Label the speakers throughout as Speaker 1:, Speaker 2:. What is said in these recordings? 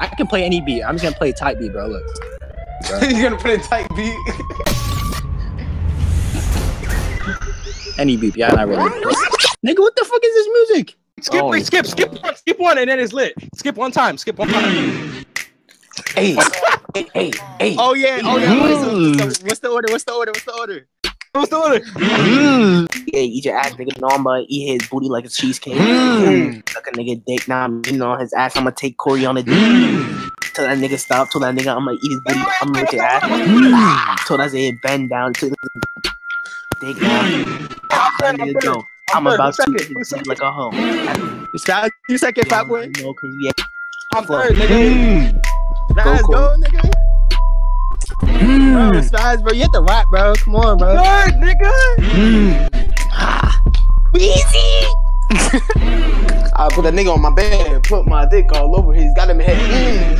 Speaker 1: I can play any beat. I'm just gonna play tight beat, bro. Look.
Speaker 2: You're gonna put in tight beat.
Speaker 1: Any beat. Yeah, not really. Nigga, what the fuck is this music?
Speaker 3: Skip,
Speaker 1: Oh.
Speaker 3: wait, skip, skip one, skip one, and then it's lit. Skip one time, skip one time.
Speaker 2: hey, hey, hey, hey.
Speaker 1: Oh yeah, oh yeah. Hmm. So, so what's the order? What's the order? What's the order?
Speaker 3: What's the order? Mm.
Speaker 4: Yeah, eat your ass, nigga. No, I'ma eat his booty like a cheesecake.
Speaker 2: Mm.
Speaker 4: Suck a nigga dick. Now I'm eating on his ass. I'ma take Corey on the dick. Mm. Till that nigga stop. Till that nigga, I'ma eat his booty. I'ma lick your ass. Mm. Till that nigga bend down. Till dick now. That nigga go. I'm
Speaker 3: third.
Speaker 4: about to
Speaker 3: Second.
Speaker 4: eat his dick like a hoe.
Speaker 1: It's fat. You second, fat boy.
Speaker 4: No, cause yeah.
Speaker 3: I'm third, nigga.
Speaker 4: Go,
Speaker 1: let's go, nigga. Bro, it's fast, bro. You have to rap, bro. Come on, bro.
Speaker 3: Third, nigga.
Speaker 2: I put that nigga on my bed, put my dick all over his goddamn head.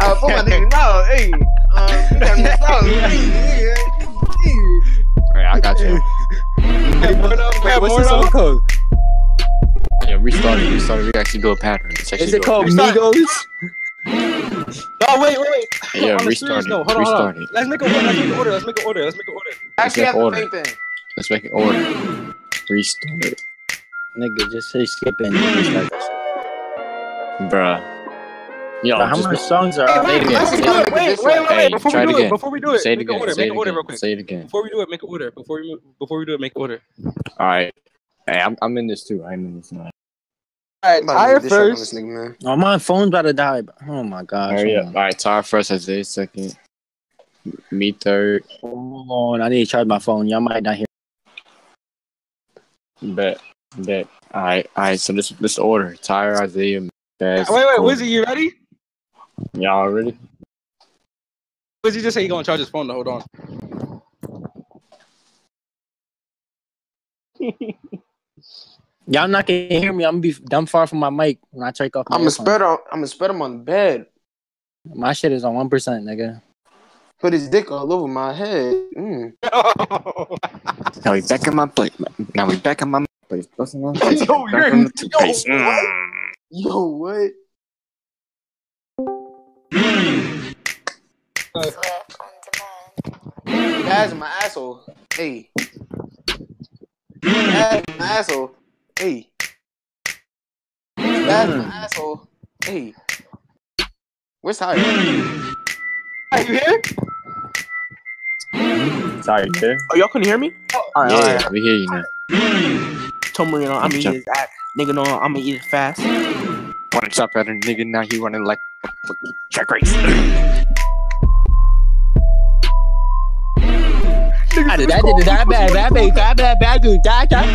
Speaker 2: I put my dick out. Hey, um, put that nigga
Speaker 5: Alright, I got you.
Speaker 3: Hey, more
Speaker 1: Wait,
Speaker 3: yeah,
Speaker 1: what's
Speaker 3: more
Speaker 1: the song called?
Speaker 5: Yeah, restart it, restart it. We actually build a pattern. Let's actually
Speaker 1: Is it called
Speaker 3: Restart.
Speaker 1: Migos?
Speaker 3: No, wait, wait, wait.
Speaker 5: Yeah,
Speaker 3: On a
Speaker 5: restart it.
Speaker 3: note, hold on, hold
Speaker 5: Restart
Speaker 3: on.
Speaker 5: it.
Speaker 3: Let's make a. Let's make an order. Let's make an order. Let's make an order.
Speaker 2: Actually,
Speaker 5: make
Speaker 2: have the
Speaker 5: order.
Speaker 2: same thing.
Speaker 5: Let's make it order. Restart it.
Speaker 1: Nigga, just say skip and restart that.
Speaker 5: Bruh. Yo,
Speaker 1: Bro, how
Speaker 5: just
Speaker 1: many songs are
Speaker 3: Hey,
Speaker 1: out
Speaker 3: wait,
Speaker 5: it again.
Speaker 3: wait, wait, wait, wait, wait,
Speaker 5: Hey,
Speaker 3: Before
Speaker 5: try
Speaker 3: we
Speaker 5: it
Speaker 3: do it, before we do it,
Speaker 5: say it
Speaker 3: make an
Speaker 5: again.
Speaker 3: order.
Speaker 5: Say
Speaker 3: Make an order real quick.
Speaker 5: Say it again.
Speaker 3: Before we do it, make an order. Before we before we do it, make an order.
Speaker 5: Alright. Hey, I'm, I'm in this too. I'm in this now.
Speaker 3: Alright,
Speaker 2: I'm about to
Speaker 3: I
Speaker 2: get this shit on
Speaker 3: first.
Speaker 2: nigga, man.
Speaker 1: Oh, my phone's about to die. Oh my gosh.
Speaker 5: Hurry
Speaker 1: hold
Speaker 5: up.
Speaker 1: on.
Speaker 5: Alright, Tyler first, Isaiah second. Me third.
Speaker 1: Hold on, I need to charge my phone. Y'all might not hear.
Speaker 5: Bet. Bet. Alright, alright, so this this order. Tyler, Isaiah, Baz.
Speaker 3: Wait, wait,
Speaker 5: Corey.
Speaker 3: Wizzy, you ready?
Speaker 5: Y'all ready?
Speaker 3: Wizzy just say he gonna charge his phone to hold on.
Speaker 1: Y'all not gonna hear me. I'm gonna be dumb far from my mic when I take off my
Speaker 2: I'm gonna
Speaker 1: earphones.
Speaker 2: spread on. I'm gonna spread him on the bed.
Speaker 1: My shit is on one percent, nigga.
Speaker 2: Put his dick all over my head. Mm.
Speaker 5: Now we back in my plate. Now we back in my place. Busting on face.
Speaker 2: Yo,
Speaker 5: Back
Speaker 2: you're-
Speaker 5: on the toothpaste.
Speaker 2: yo,
Speaker 5: Mm.
Speaker 2: Yo, what? Guys, my asshole. Hey. Guys, my asshole. Hey. Mm. Guys, my asshole. Hey. Where's Tyler?
Speaker 3: Are mm. you here?
Speaker 5: Sorry, there.
Speaker 4: Oh, y'all couldn't hear me? Oh. All right,
Speaker 5: Yeah,
Speaker 4: right.
Speaker 5: we hear you now. Mm.
Speaker 4: Told me, you know, I'm gonna eat his ass. Nigga, no, I'm gonna eat it fast.
Speaker 5: Wanna chop at a nigga, now he running like a fucking track race.
Speaker 1: I did that, did that, bad, bad, bad, bad, bad, bad, dude, that, that.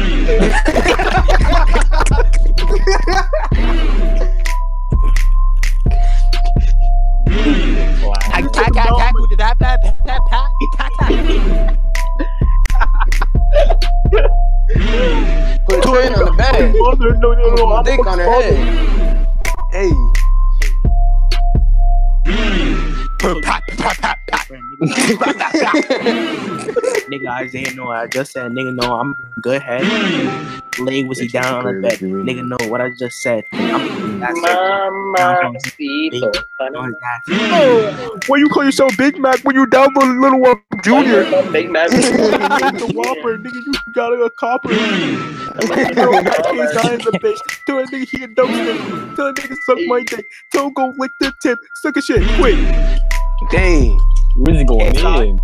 Speaker 1: I can't, can't, can't do that, bad, bad, bad, bad, bad,
Speaker 2: Put a train on the bed.
Speaker 4: no, no, no,
Speaker 2: Put my dick on her head. Hey.
Speaker 4: Nigga, Isaiah, no, I just said, nigga, no, I'm good head. Leg was he down on the bed. Nigga, know what I just said. I'm that's
Speaker 6: Mamacito.
Speaker 4: on his ass. Oh, Why you call yourself Big Mac when you down for Little One Junior?
Speaker 6: Big Mac.
Speaker 4: the Whopper, nigga, you got a copper. Bro, I can't die in the bitch. Tell that nigga he a dope stick. Tell that nigga suck my dick. Tell him go lick the tip. Suck a shit. Quick.
Speaker 2: Dang.
Speaker 5: Where's he going in?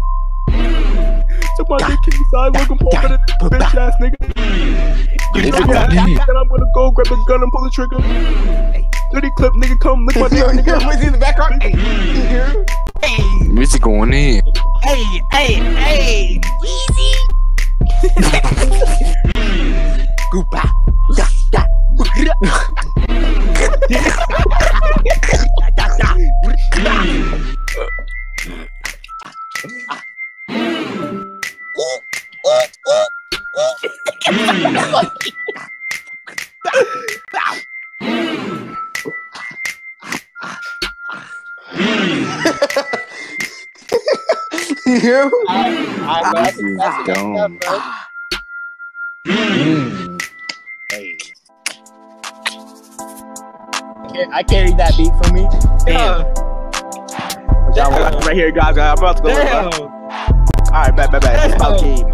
Speaker 4: Suck my dick in the side. Look him over the bitch ass nigga. You know that, then I'm gonna go grab the gun and pull the trigger. Dirty clip, nigga, come lick my dick,
Speaker 2: Yo, yo,
Speaker 4: nigga.
Speaker 2: what's in the background? Hey, you hear?
Speaker 5: Where's he going in?
Speaker 4: Hey, hey, hey.
Speaker 2: You hear?
Speaker 5: This is dumb. Mm.
Speaker 1: ca- I carried that beat for me.
Speaker 4: Damn. Y'all right here, guys. I'm about to go.
Speaker 3: Damn.
Speaker 4: All right, bad, bad, bad. It's about game.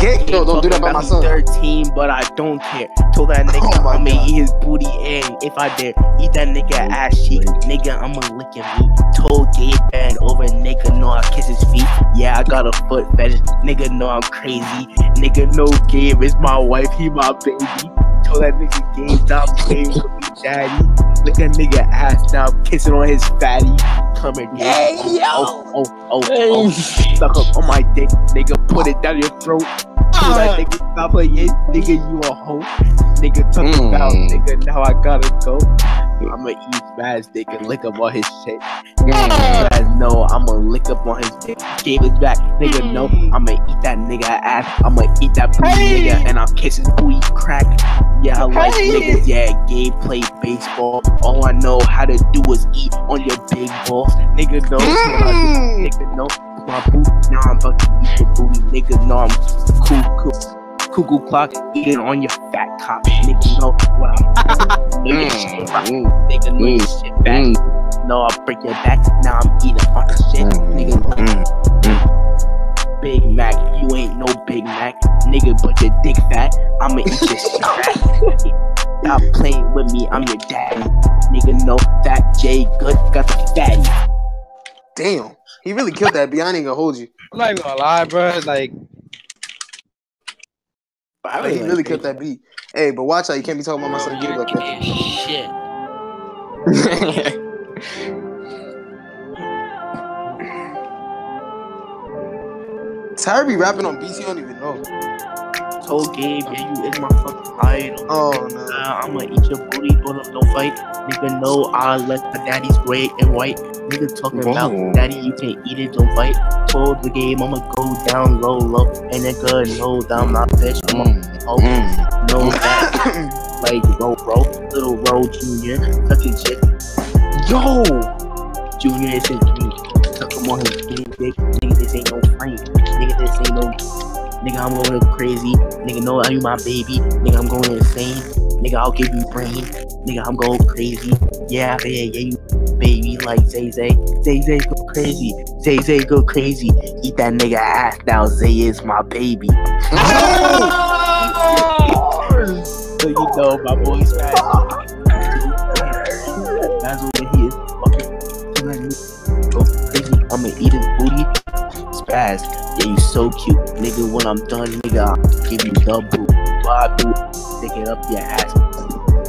Speaker 2: Get no, don't do that by my son.
Speaker 4: 13, but I don't care. Told that nigga
Speaker 2: Oh
Speaker 4: I'ma
Speaker 2: God.
Speaker 4: eat his booty and if I dare eat that nigga ass cheek, nigga I'ma lick your meat. Told Gabe band over, nigga know I kiss his feet. Yeah, I got a foot fetish. Nigga know I'm crazy. Nigga know Gabe is my wife, he my baby. Told that nigga Gabe stop playing with me, daddy. Lick a nigga ass now, kissing on his fatty. Come here, Gabe.
Speaker 1: Hey, oh, yo.
Speaker 4: Oh, oh, oh, oh. Suck up on my dick, nigga. Put it down your throat. That nigga stop playing, nigga. You a hoe. Nigga talk
Speaker 5: Mm.
Speaker 4: about, nigga. Now I gotta go. I'ma eat Spaz dick and lick up on his shit. Hmm. Spaz know I'ma lick up on his dick. Gabe is back, nigga. Hmm. No, I'ma eat that nigga ass. I'ma eat that booty
Speaker 3: Hey.
Speaker 4: nigga, and I'll kiss his booty crack. Yeah, I like
Speaker 3: Hey.
Speaker 4: niggas. Yeah, Gabe played baseball. All I know how to do is eat on your big balls. Nigga I do. Hmm. Nigga know my booty. Now I'm about to eat your booty. Nigga know I'm cool, cool. Cuckoo clock eating on your fat cock. Nigga know what I'm your shit rock. Mm, nigga mm, know your shit back. Mm. No, I'll break your back. Now I'm eating on the shit. Nigga know Big Mac, you ain't no Big Mac. Nigga, but your dick fat. I'ma eat your shit back. Stop playing with me, I'm your daddy. Nigga know that Jay Good got the fatty.
Speaker 2: Damn, he really killed that. beat. I ain't gonna hold you.
Speaker 3: I'm not even gonna lie, bro. Like,
Speaker 2: Like, he really killed that beat. Hey, but watch out, you can't be talking about my son Gabe like that.
Speaker 4: Shit.
Speaker 2: Tyra be rapping on beats you don't even know.
Speaker 4: Told game. yeah, you is my fucking idol.
Speaker 2: Oh no.
Speaker 4: Uh, I'ma eat your booty, don't don't fight. Nigga, no, I let my daddy's gray and white. Nigga talking
Speaker 5: Whoa.
Speaker 4: about daddy, you can't eat it, don't fight. Told the game, I'ma go down low, low. And nigga, know that I'm not bitch. I'm a hoe. Know that, like, bro, bro. Little bro, junior, sucking shit. Yo! Junior is his me. Suck him on his big dick. Nigga, this ain't no frame. Nigga, this ain't no. Nigga, I'm going crazy. Nigga, know you my baby. Nigga, I'm going insane. Nigga, I'll give you brain. Nigga, I'm going crazy. Yeah, yeah, yeah, you baby like Zay Zay. Zay Zay go crazy. Zay Zay go crazy. Eat that nigga ass now. Zay is my baby. So you know my boy's back. That's what he is. Fucking go crazy. I'ma eat his booty. Spaz. Yeah, you so cute. Nigga, when I'm done, nigga, I'll give you the boot. What I stick it up your ass.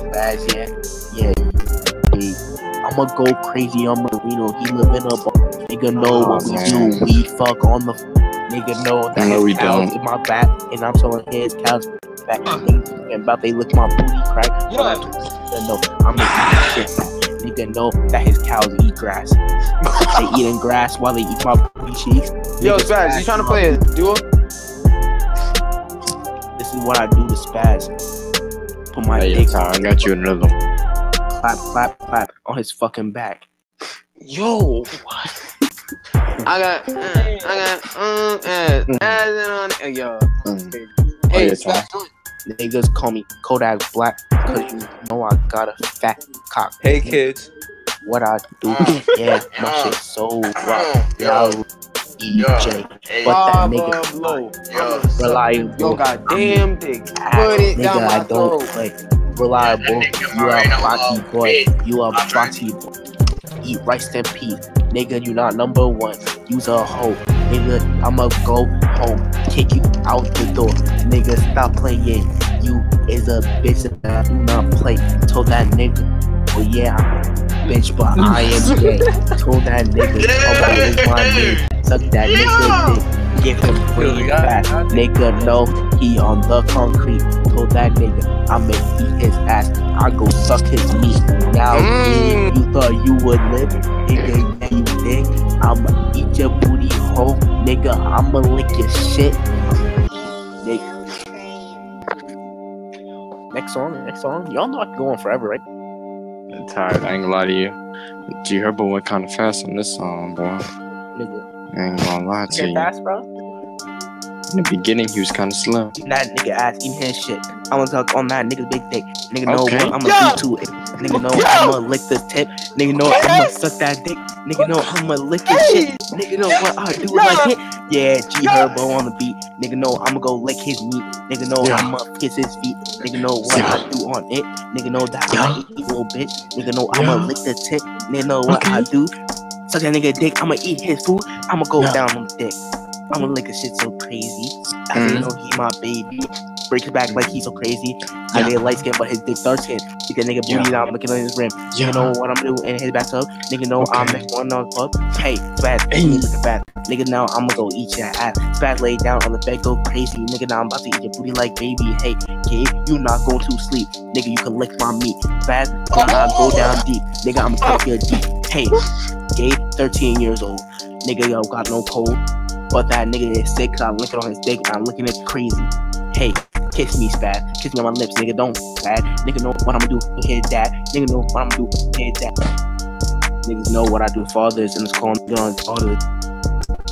Speaker 4: Spaz, yeah. Yeah. yeah. I'ma go crazy on Marino. He live in a bar. Nigga know oh, what we do. We fuck on the. Nigga know that
Speaker 5: No,
Speaker 4: his
Speaker 5: we
Speaker 4: cows
Speaker 5: don't.
Speaker 4: in my back, and I'm showing his cows back. And about they lick my booty crack.
Speaker 3: Yo.
Speaker 4: But I Nigga know I'm eating shit. Nigga know that his cows eat grass. they eating grass while they eat my booty cheeks.
Speaker 2: Yo, Spaz, you trying to play a duo?
Speaker 4: This is what I do to spaz. Put my
Speaker 5: Hey,
Speaker 4: dick
Speaker 5: Ty, I got you another one.
Speaker 4: clap, clap, clap on his fucking back.
Speaker 2: Yo. What? I got, uh, I got, um, uh, uh, uh, yo.
Speaker 5: Mm.
Speaker 2: Hey, Spaz,
Speaker 4: Niggas call me Kodak Black because you know I got a fat cock.
Speaker 3: hey kids.
Speaker 4: What I do, mm. yeah, my mm. shit so mm. rock.
Speaker 6: Yo,
Speaker 4: Yo, EJ,
Speaker 6: hey,
Speaker 4: but that
Speaker 2: Bob
Speaker 4: nigga
Speaker 2: of Low.
Speaker 6: yo,
Speaker 4: reliable.
Speaker 2: Yo, goddamn dick.
Speaker 4: ass,
Speaker 2: Put it
Speaker 4: nigga,
Speaker 2: down
Speaker 4: I
Speaker 2: my
Speaker 4: don't
Speaker 2: throat.
Speaker 4: play. Reliable.
Speaker 6: That
Speaker 4: You are
Speaker 6: Moreno
Speaker 4: Rocky
Speaker 6: love
Speaker 4: boy.
Speaker 6: bitch.
Speaker 4: You are
Speaker 6: I'm
Speaker 4: Rocky boy. Eat rice and peas. Nigga, you not number one. You's a hoe. Nigga, I'ma go home. Kick you out the door. Nigga, stop playing. You is a bitch that I do not play. Told that nigga. Oh yeah, I'm a bitch, but I am gay. Told that nigga. Oh my is my name. Suck that nigga dick. Give him free back. Nigga, know he on the concrete. Told that nigga I'ma eat his ass. I go suck his meat. Now
Speaker 2: Mm.
Speaker 4: you thought you would live, nigga. Yeah, you did. I'ma eat your booty hole, nigga. I'ma lick your shit, nigga. Next song, next song. Y'all know I can go on forever, right?
Speaker 5: Tired, I ain't gonna lie to you. G Herbo went kind of fast on this song, boy.
Speaker 4: Nigga.
Speaker 5: I ain't gonna lie to
Speaker 4: Get
Speaker 5: you.
Speaker 4: fast, bro.
Speaker 5: In the beginning, he was kind of slow.
Speaker 4: That nigga ass, eating his shit. I'ma talk on that nigga big dick. Nigga know
Speaker 5: Okay.
Speaker 4: what I'ma do to it. Nigga know
Speaker 3: Yeah.
Speaker 4: I'ma lick the tip. Nigga know I'ma suck that dick. Nigga know I'ma lick his shit. Nigga know what I do
Speaker 3: Yeah.
Speaker 4: like it. Yeah, G
Speaker 3: Yeah.
Speaker 4: Herbo on the beat. Nigga know I'ma go lick his meat. Nigga know
Speaker 5: Yeah.
Speaker 4: I'ma kiss his feet. Nigga know what
Speaker 5: Yeah.
Speaker 4: I do on it. Nigga know that
Speaker 5: Yeah.
Speaker 4: I eat little bitch. Nigga know I'ma lick the tip. Nigga know what I do. Suck that nigga dick. I'ma eat his food. I'ma go
Speaker 5: Yeah.
Speaker 4: down on the dick. I'ma lick his shit so crazy. I
Speaker 5: Mhm.
Speaker 4: know he my baby. Break his back like he's so crazy. I
Speaker 5: Yeah.
Speaker 4: did light skin, but his dick dark skin. Stick that nigga booty
Speaker 5: Yeah.
Speaker 4: down, looking on his rim.
Speaker 5: Yeah.
Speaker 4: You know what I'm gonna do in his bathtub? Nigga know I'm
Speaker 5: Okay.
Speaker 4: next one on the club. Hey, Spaz,
Speaker 5: Hey.
Speaker 4: hey. look at fat. Nigga now I'm gonna go eat your ass. Spaz lay down on the bed, go crazy. Nigga now I'm about to eat your booty like baby. Hey, kid, you not going to sleep. Nigga, you can lick my meat. Spaz, you not go down deep. Nigga, I'm gonna your deep. Hey, Gabe, 13 years old. Nigga, yo, got no cold. But that nigga is sick, cause I'm licking on his dick, and I'm looking at crazy. Hey, kiss me, Spaz. Kiss me on my lips, nigga, don't bad. Nigga know what I'ma do his dad. Nigga know what I'ma do his dad. Niggas know what I do fathers, and it's calling nigga on fathers.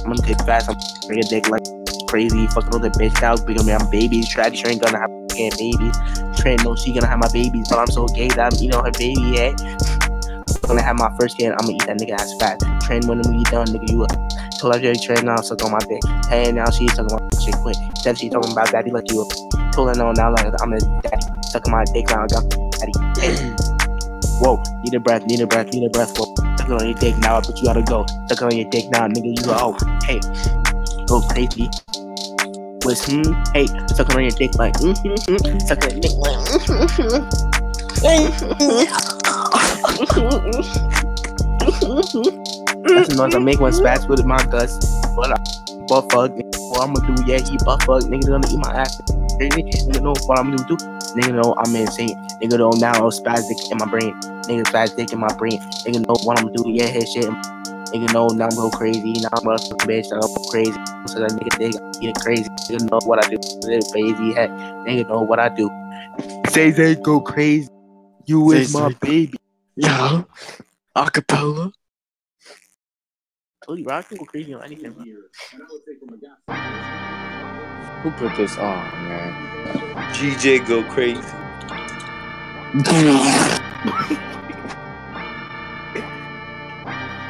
Speaker 4: I'm gonna take fast, I'm bring a dick like crazy. Fucking other bitch out, bigger me, I'm babies. Track, she ain't gonna have fucking babies. Trent know she gonna have my babies, but I'm so gay that I'm eating on her baby, eh? When I have my first kid, I'ma eat that nigga ass fat. Train when we done, nigga, you up. Jerry Train now, suck on my dick. Hey, now she's talking about shit quick. Said she talking about daddy like you. Her no, now like I'm his daddy. Sucking my dick now, I got daddy. Whoa, need a breath, need a breath, need a breath. Whoa, sucking on your dick now, but you gotta go. Sucking on your dick now, nigga, you go. Oh, hey, go crazy. Was hmm, hey, sucking on your dick like mm hmm, hmm. sucking on your dick like That's the noise I make when spats with my guts. But I butt fuck. What I'm gonna do? Yeah, he butt fuck. Nigga gonna eat my ass. Nigga know what I'm gonna do. Nigga know I'm insane. Nigga know now I'm spastic in my brain. Nigga spastic in my brain. Nigga know what I'm gonna do. Yeah, his shit. Nigga know now I'm go crazy. Now I'm a bitch. Now I'm crazy. So that nigga think I'm getting crazy. Nigga know what I do. Little crazy head. Nigga know what I do. Say say go crazy. You is my baby.
Speaker 5: Yeah. Acapella.
Speaker 4: Told you, bro. I can go crazy on anything, bro.
Speaker 5: Who put this on, man?
Speaker 1: GJ go crazy.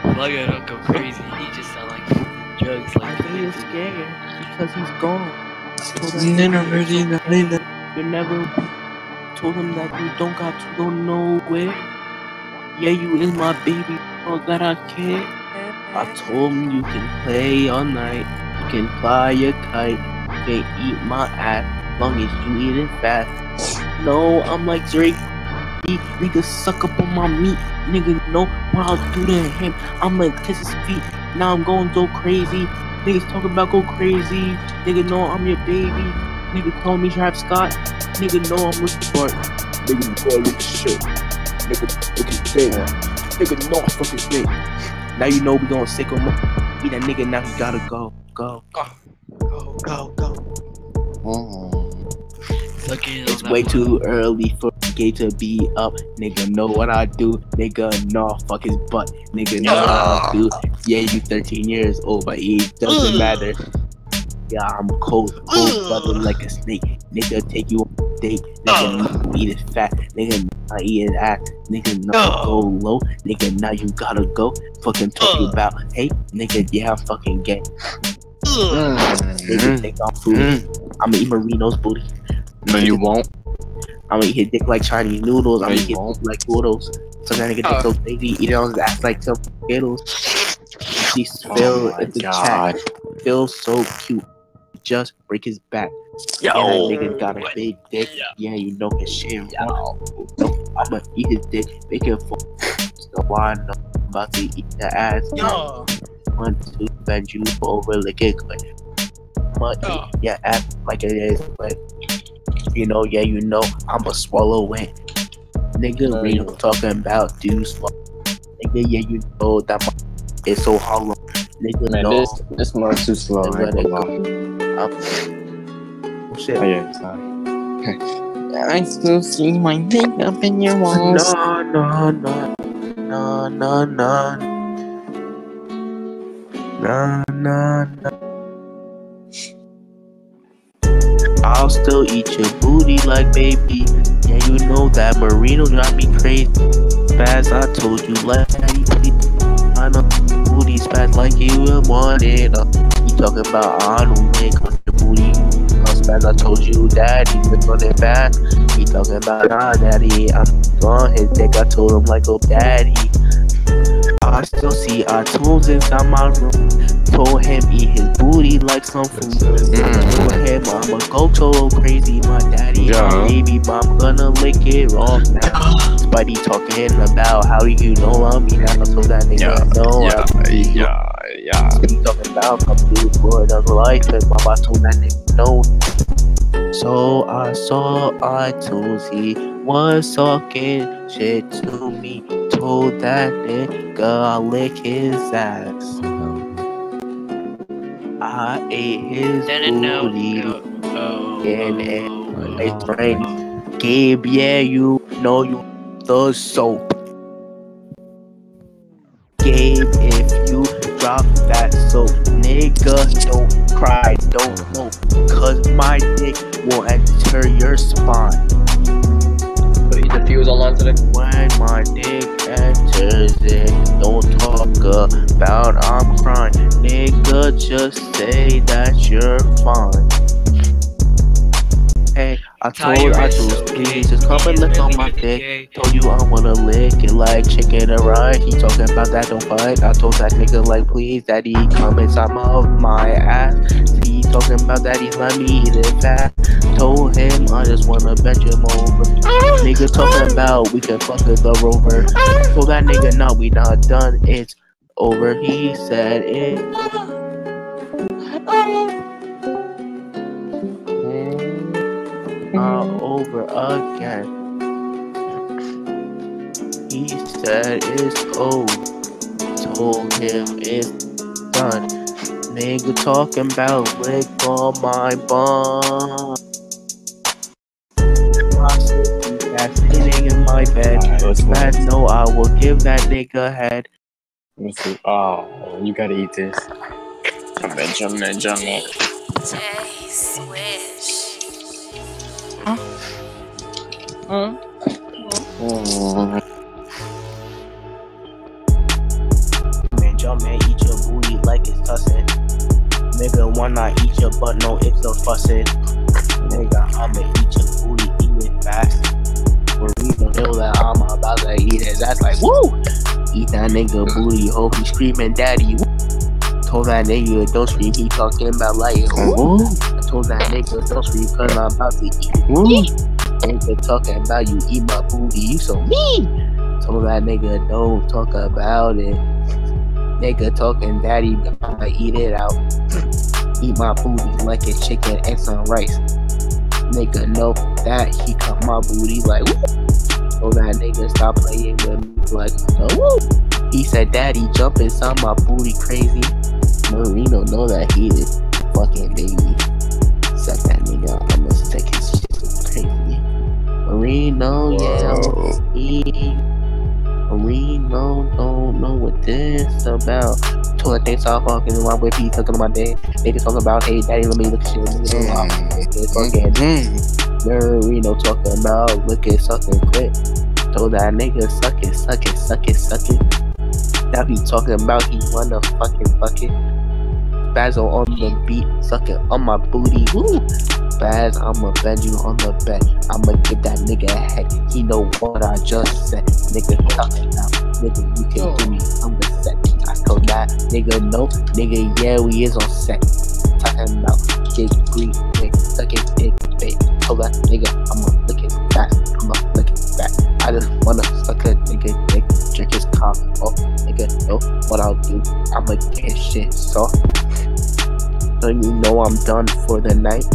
Speaker 7: Bugger don't go crazy. He just sound like drugs like
Speaker 4: He is scared because he's gone. Told him you never told him that you don't got to go nowhere. Yeah, you is my baby, oh, all that I care. I told him you can play all night, you can fly a kite, you can eat my ass, long as you eat it fast. No, I'm like Drake. Nigga suck up on my meat. Nigga know what I'll do to him. I'ma kiss his feet. Now I'm going so crazy. Niggas talking about go crazy. Nigga know I'm your baby. Nigga call me Travis Scott. Nigga know I'm Ricky Bart. Nigga call me shit. Nigga fucking thing. Nigga know I'm fucking thing. Now you know we gonna sick him up. Be that nigga now he gotta go. Go.
Speaker 3: Go, go, go.
Speaker 5: Oh.
Speaker 7: Suck it
Speaker 4: It's way too early for gay to be up. Nigga know what I do. Nigga know fuck his butt. Nigga know what I do. Yeah, you 13 years old, but it doesn't matter. Yeah, I'm cold, cold blooded like a snake. Nigga take you on a date. Nigga know eat it fat. Nigga not eat it ass. Nigga know go low. Nigga now you gotta go. Fucking talk about hey, nigga yeah I'm fucking gay. Mm-hmm. Nigga take off food. Mm-hmm. I'ma eat Marino's booty.
Speaker 5: No, you won't.
Speaker 4: I'ma eat his dick like Chinese noodles. I'ma
Speaker 5: No,
Speaker 4: eat
Speaker 5: you
Speaker 4: his
Speaker 5: won't.
Speaker 4: dick like noodles. So that nigga dick so crazy, eat it on his ass like some Skittles. She
Speaker 5: Oh
Speaker 4: feel
Speaker 5: my
Speaker 4: at the
Speaker 5: god.
Speaker 4: chat. Feels so cute. Just break his back.
Speaker 5: Yo.
Speaker 4: Yeah, that nigga got a big dick. Yeah, you know his shit. Yo. No, I'ma eat his dick. Make it full. So I know I'm about to eat the ass.
Speaker 3: Yo.
Speaker 4: One, two, bend you over, lick it quick. I'ma
Speaker 3: Yo.
Speaker 4: eat your ass like it is quick. You know, yeah, you know, I'ma swallow it. Nigga, we
Speaker 5: yeah.
Speaker 4: talking about dudes. swallow. Nigga, yeah, you know that my it's so hollow. Nigga,
Speaker 5: Man,
Speaker 4: no.
Speaker 5: this this one's too slow.
Speaker 4: Then
Speaker 5: I
Speaker 4: shit.
Speaker 5: Oh, yeah, sorry. I still see my dick up in your walls.
Speaker 4: No, no, no. No, no, no. No, no, no. I'll still eat your booty like baby. Yeah, you know that Marino got me crazy. Fast, I told you last night. I know booty fast like you wanted. you talking about I don't make Spaz, I told you daddy, look on it back. He talking about nah, daddy. I'm on his dick. I told him like, oh, daddy. I still see iTunes inside my room. Told him eat his booty like some food. Told him I'ma go to crazy, my daddy,
Speaker 5: Yeah.
Speaker 4: my baby, but I'm gonna lick it off now. Spidey talking about how you know I'm me. I told that nigga no. I-
Speaker 5: yeah, yeah.
Speaker 4: he talking about come through for another life, and my boss told that nigga no. So I saw iTunes, he was talking shit to me. Told that nigga I'll lick his ass. I ate his
Speaker 7: Then no,
Speaker 4: booty
Speaker 7: no, oh,
Speaker 4: and,
Speaker 7: oh,
Speaker 4: and
Speaker 7: oh,
Speaker 4: my
Speaker 7: oh.
Speaker 4: friend Gabe, yeah, you know you the soap. Gabe, if you drop that soap, nigga, don't cry, don't know, cause my dick will enter your spine.
Speaker 6: So you defuse online today?
Speaker 4: When my dick enters it, don't talk about I'm crying, nigga, just say that you're fine. Hey, I told
Speaker 7: you
Speaker 4: I
Speaker 7: it's
Speaker 4: told please just come and
Speaker 7: he's
Speaker 4: lick on my
Speaker 7: really
Speaker 4: dick. Told you I wanna lick it like chicken and rice. He talking about that, don't fight. I told that nigga like, please, daddy, come inside my, my ass. He talking about daddy, let me eat it fast. Told him I just wanna bench him over. nigga talking about we can fuck with the rover. Told that nigga, nah, we not done. It's over. He said it. Oh, over again. He said it's over. Told him it's done. Nigga talking about lick on my bum. That's sitting in my bed.
Speaker 5: Alright, let's move.
Speaker 4: No, I will give that nigga head.
Speaker 5: Let me see. Oh, you gotta eat this. Benjamin, Benjamin.
Speaker 8: J Swish.
Speaker 5: Mm.
Speaker 4: Man, jump man, eat your booty like it's tussin'. Nigga, wanna eat your butt, no, it's a fussin'. Nigga, I'ma eat your booty, eat it fast. Where we don't know that I'm about to eat his ass like, woo! Eat that nigga booty, hope he screaming daddy. Woo! Told that nigga don't scream, he talking about like, woo! I told that nigga don't scream, cause I'm about to eat. Nigga talking about you eat my booty, you so mean. Told that nigga don't talk about it. Nigga talking daddy, I'ma eat it out. Eat my booty like a chicken and some rice. Nigga know that he cut my booty like woo. Told that nigga stop playing with me like no woo. He said daddy jump inside my booty crazy. Marino know that he is fucking baby. Suck that nigga, Marino, yeah, he Marino don't know what this about. Told that thing stop fucking in my whip, he talking about day. Niggas talking about, hey daddy, let me look at you. Know I'm fucking
Speaker 5: Mm.
Speaker 4: Marino talking about look it, sucking quick. Told that nigga suck it, suck it, suck it, suck it. Now he talking about he wanna fucking fuck it. Basil on the beat, suck it on my booty. Woo! Baz, I'ma bend you on the bed. I'ma give that nigga head. He know what I just said. Nigga talking about, nigga, you can't do me. I'm the set. I told that nigga no, nigga, yeah, we is on set. Talking about Jake Green, dick, sucking dick, babe. Told that nigga, I'ma lick it fast. I'ma lick it fast. I just wanna suck a nigga dick, drink his cock. Oh, nigga, know what I'll do. I'ma get shit soft. So you know I'm done for the night.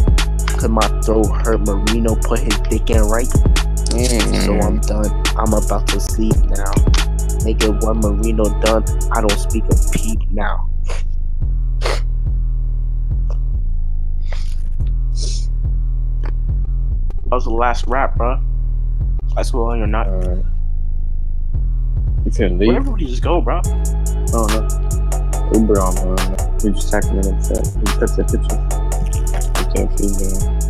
Speaker 4: My throat hurt. Marino put his dick in right. So mm. I'm done. I'm about to sleep now. Nigga, when Marino done, I don't speak a peep now. That was the last rap, bro. That's well you're not.
Speaker 5: Alright. You can leave?
Speaker 4: Where everybody just go, bro?
Speaker 5: Oh no. Uber on man. We just tagged him in the. He puts a picture. It's a uh,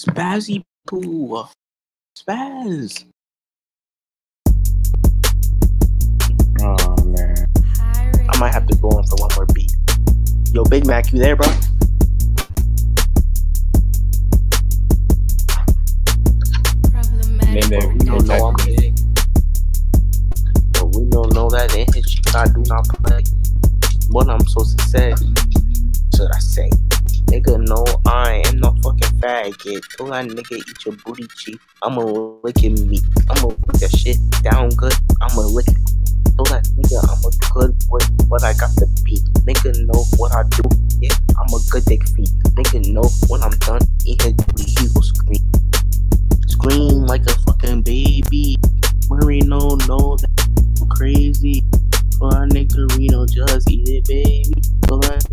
Speaker 4: Spazzy poo. Spaz.
Speaker 5: Oh man.
Speaker 4: I might have to go on for one more beat. Yo, Big Mac, you there, bro?
Speaker 5: Name that.
Speaker 4: We don't know I'm big. But we don't know that in his shit I do not play. What I'm supposed to say? Should I say? Nigga, no, I am no fucking faggot. Told that nigga eat your booty cheek. I'ma lick it meat. I'ma lick that shit down good. I'ma lick it. Told that nigga I'm a good boy, but I got the beat. Nigga know what I do. Yeah, I'm a good dick feet. Nigga know when I'm done, eat his booty, he will scream. Scream like a fucking baby. Marino know that I'm crazy. For a nigga Reno, just eat it, baby. So that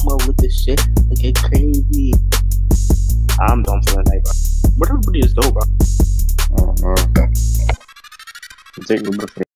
Speaker 4: I'ma lick this shit to get crazy. I'm done for the night, bro. But everybody is dope, bro.
Speaker 5: Oh no. Take Uber for